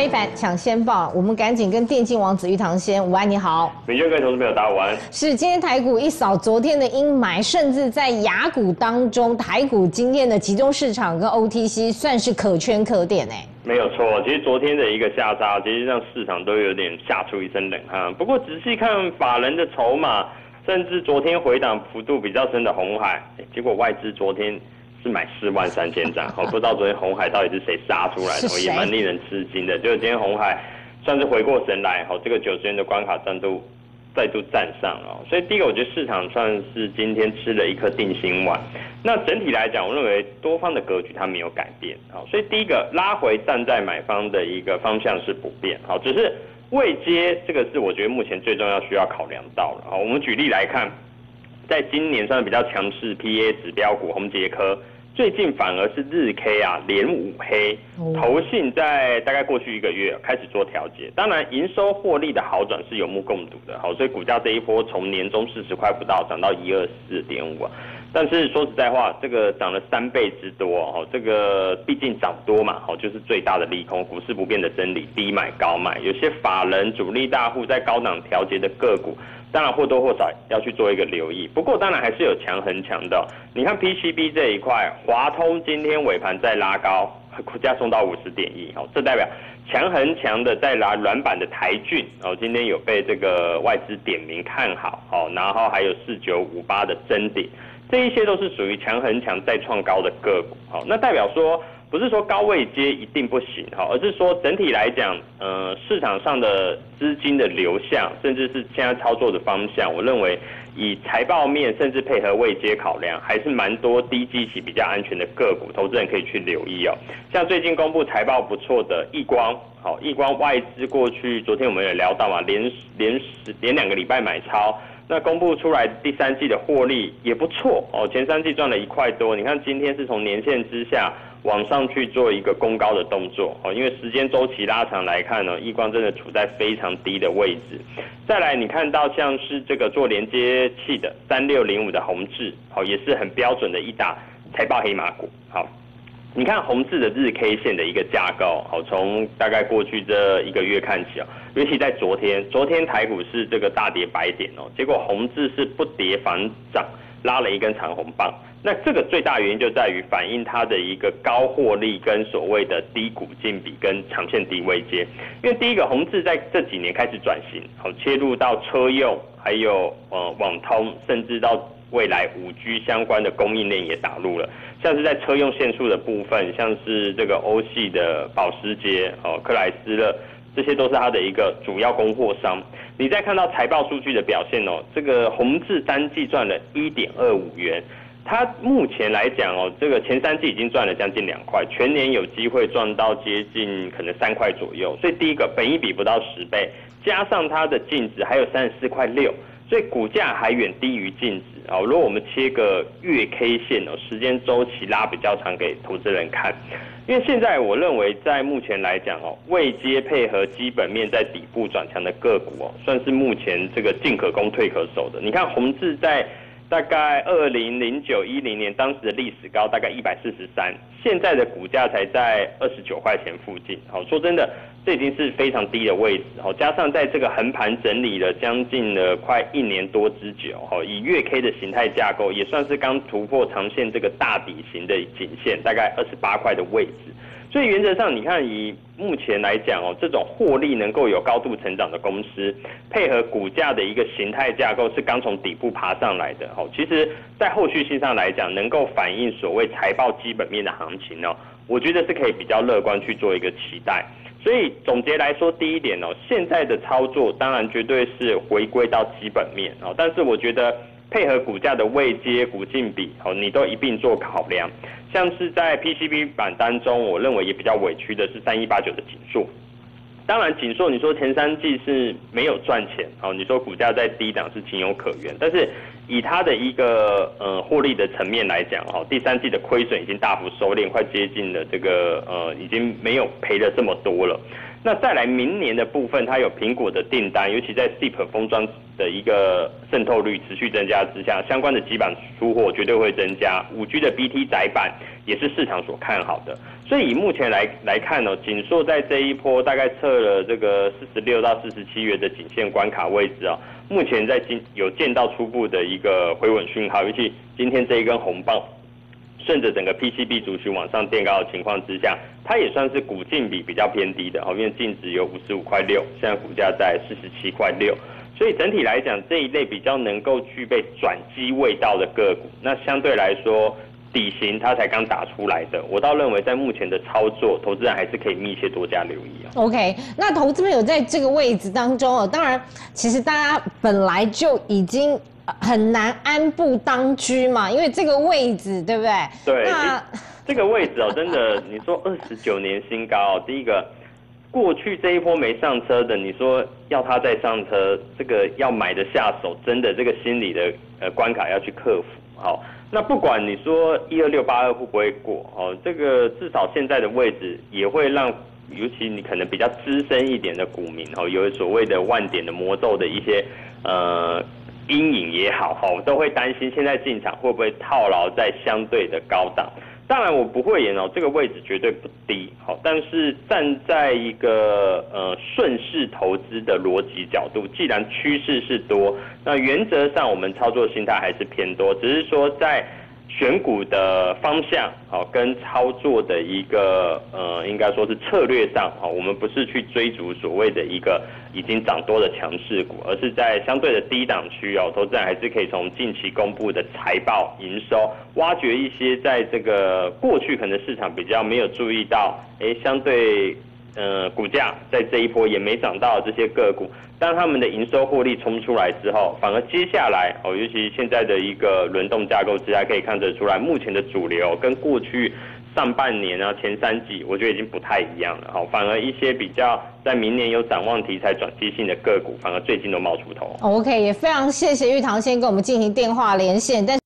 非凡抢先报，我们赶紧跟电竞王子玉堂先，午安你好。美娟各位投资朋友大家午安。是，今天台股一扫昨天的阴霾，甚至在雅股当中，台股今天的集中市场跟 OTC 算是可圈可点哎。没有错，其实昨天的一个下杀，其实让市场都有点吓出一身冷汗。不过仔细看法人的筹码，甚至昨天回档幅度比较深的红海，结果外资昨天。是买四万三千张，好，不知道昨天红海到底是谁杀出来的，也蛮令人吃惊的。就是今天红海算是回过神来，好，这个九十元的关卡站都再度站上了。所以第一个，我觉得市场算是今天吃了一颗定心丸。那整体来讲，我认为多方的格局它没有改变，好，所以第一个拉回站在买方的一个方向是不变，好，只是未接这个是我觉得目前最重要需要考量到了。好，我们举例来看。在今年算比较强势 PA 指标股红杰科，最近反而是日 K 啊连五黑，投信在大概过去一个月开始做调节，当然营收获利的好转是有目共睹的，好，所以股价这一波从年中四十块不到涨到一二四点五啊，但是说实在话，这个涨了三倍之多哦，这个毕竟涨多嘛，好，就是最大的利空，股市不变的真理，低买高卖，有些法人主力大户在高档调节的个股。当然或多或少要去做一个留意，不过当然还是有强很强的。你看 PCB 这一块，华通今天尾盘再拉高，股价送到五十点一，哦，这代表强很强的在拉软板的台骏，哦，今天有被这个外资点名看好，哦，然后还有四九五八的真顶，这一些都是属于强很强再创高的个股，好，那代表说。不是说高位接一定不行哈，而是说整体来讲，呃，市场上的资金的流向，甚至是现在操作的方向，我认为以财报面，甚至配合位接考量，还是蛮多低基期比较安全的个股，投资人可以去留意哦。像最近公布财报不错的易光，好，易光外资过去昨天我们也聊到嘛，连连连两个礼拜买超。那公布出来第三季的获利也不错哦，前三季赚了一块多。你看今天是从年线之下往上去做一个攻高的动作哦，因为时间周期拉长来看呢，易光真的处在非常低的位置。再来，你看到像是这个做连接器的三六零五的宏志，好，也是很标准的一打财报黑马股，好。你看红字的日 K 线的一个架构，好，从大概过去这一个月看起哦，尤其在昨天，昨天台股是这个大跌百点哦，结果红字是不跌反涨，拉了一根长红棒。那这个最大原因就在于反映它的一个高获利跟所谓的低股净比跟长线低位接。因为第一个红字在这几年开始转型，好，切入到车用，还有呃网通，甚至到未来五 G 相关的供应链也打入了。像是在车用线束的部分，像是这个欧系的保时捷、哦克莱斯勒，这些都是它的一个主要供货商。你再看到财报数据的表现哦，这个宏志单季赚了一点二五元，它目前来讲哦，这个前三季已经赚了将近两块，全年有机会赚到接近可能三块左右。所以第一个，本一比不到十倍，加上它的净值还有三十四块六。所以股价还远低于净值啊！如果我们切个月 K 线哦，时间周期拉比较长给投资人看，因为现在我认为在目前来讲哦，未接配合基本面在底部转强的个股哦，算是目前这个进可攻退可守的。你看宏志在。大概二零零九一零年，当时的历史高大概一百四十三，现在的股价才在二十九块钱附近。好，说真的，这已经是非常低的位置。好，加上在这个横盘整理了将近了快一年多之久。好，以月 K 的形态架构，也算是刚突破长线这个大底型的颈线，大概二十八块的位置。所以原则上，你看以目前来讲哦，这种获利能够有高度成长的公司，配合股价的一个形态架构是刚从底部爬上来的哦。其实，在后续性上来讲，能够反映所谓财报基本面的行情哦，我觉得是可以比较乐观去做一个期待。所以总结来说，第一点哦，现在的操作当然绝对是回归到基本面哦，但是我觉得。配合股价的位阶、股净比，哦，你都一并做考量。像是在 PCB 板当中，我认为也比较委屈的是三一八九的锦硕。当然，锦硕你说前三季是没有赚钱，哦，你说股价在低档是情有可原。但是以它的一个呃获利的层面来讲，哦，第三季的亏损已经大幅收敛，快接近了这个呃已经没有赔了这么多了。那再来明年的部分，它有苹果的订单，尤其在 SIP 封装的一个渗透率持续增加之下，相关的基板出货绝对会增加。五 G 的 BT 载板也是市场所看好的，所以以目前来来看呢，锦硕在这一波大概测了这个四十六到四十七元的颈线关卡位置啊，目前在今有见到初步的一个回稳讯号，尤其今天这一根红棒。顺着整个 PCB 族群往上垫高的情况之下，它也算是股净比比较偏低的，哦，因为净值有五十五块六，现在股价在四十七块六，所以整体来讲这一类比较能够具备转机味道的个股，那相对来说底型它才刚打出来的，我倒认为在目前的操作，投资人还是可以密切多加留意啊。OK，那投资朋友在这个位置当中哦，当然其实大家本来就已经。很难安步当居嘛，因为这个位置，对不对？对，那这个位置哦，真的，你说二十九年新高，哦第一个，过去这一波没上车的，你说要他再上车，这个要买的下手，真的这个心理的呃关卡要去克服。好，那不管你说一二六八二会不会过，哦，这个至少现在的位置也会让，尤其你可能比较资深一点的股民哦，有所谓的万点的魔咒的一些呃。阴影也好，哈，我都会担心现在进场会不会套牢在相对的高档。当然我不会演哦，这个位置绝对不低，好，但是站在一个呃顺势投资的逻辑角度，既然趋势是多，那原则上我们操作心态还是偏多，只是说在。选股的方向，好，跟操作的一个，呃，应该说是策略上，好，我们不是去追逐所谓的一个已经涨多的强势股，而是在相对的低档区哦，投资人还是可以从近期公布的财报营收，挖掘一些在这个过去可能市场比较没有注意到，哎，相对。呃，股价在这一波也没涨到这些个股，当他们的营收获利冲出来之后，反而接下来哦，尤其现在的一个轮动架构之下，可以看得出来，目前的主流跟过去上半年啊前三季，我觉得已经不太一样了。好，反而一些比较在明年有展望题材转机性的个股，反而最近都冒出头。OK，也非常谢谢玉堂先跟我们进行电话连线，但。